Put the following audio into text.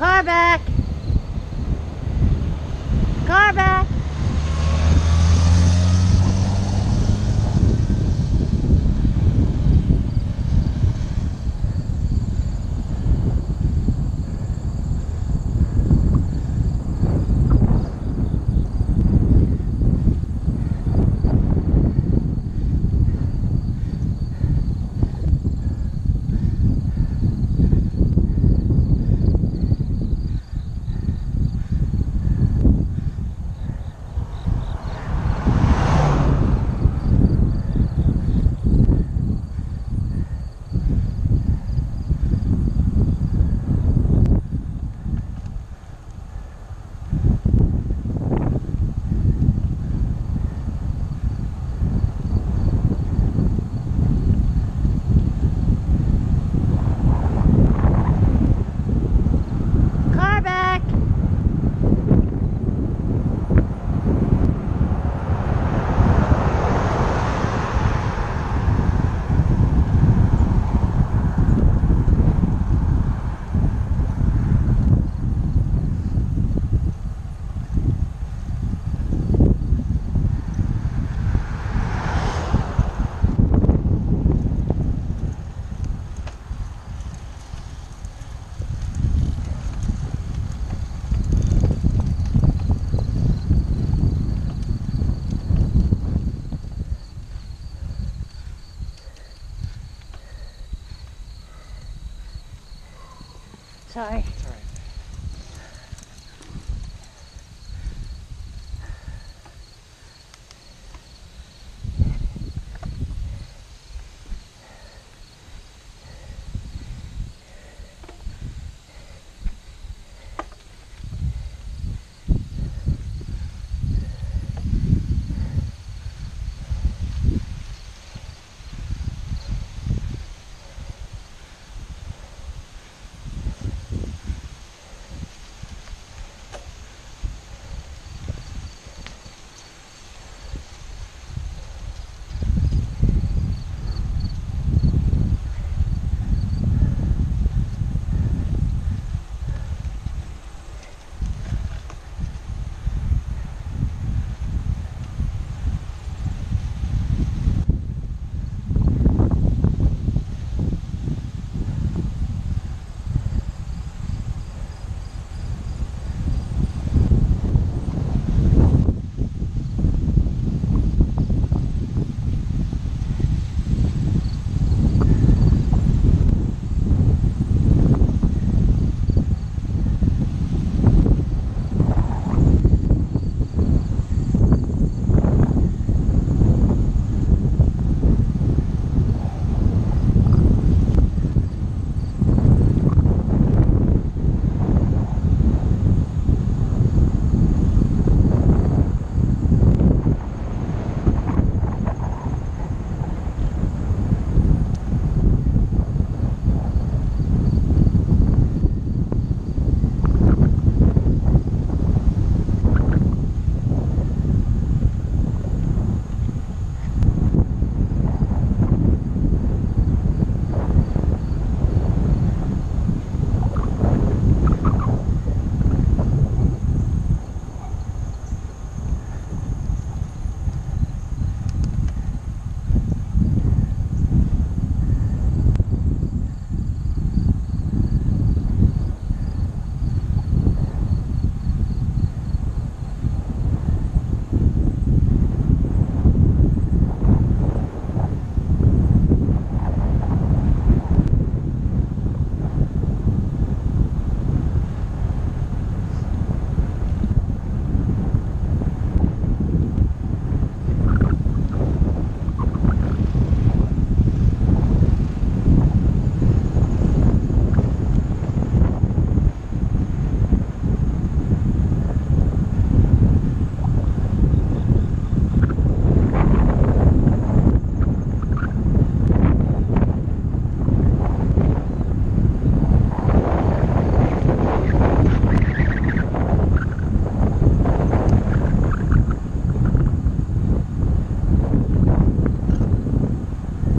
car back. Sorry.